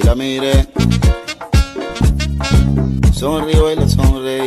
y la miré. Sonrío y la sonreí.